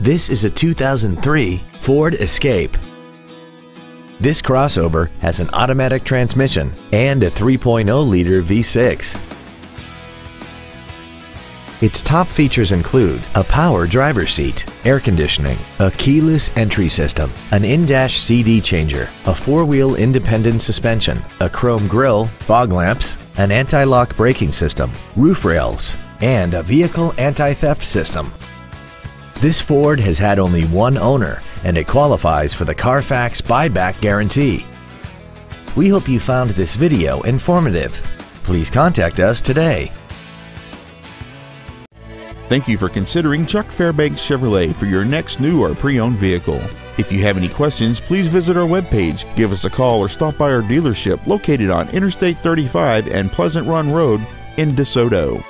This is a 2003 Ford Escape. This crossover has an automatic transmission and a 3.0-liter V6. Its top features include a power driver seat, air conditioning, a keyless entry system, an in-dash CD changer, a four-wheel independent suspension, a chrome grille, fog lamps, an anti-lock braking system, roof rails, and a vehicle anti-theft system. This Ford has had only one owner and it qualifies for the Carfax buyback guarantee. We hope you found this video informative. Please contact us today. Thank you for considering Chuck Fairbanks Chevrolet for your next new or pre-owned vehicle. If you have any questions, please visit our webpage, give us a call, or stop by our dealership located on Interstate 35 and Pleasant Run Road in DeSoto.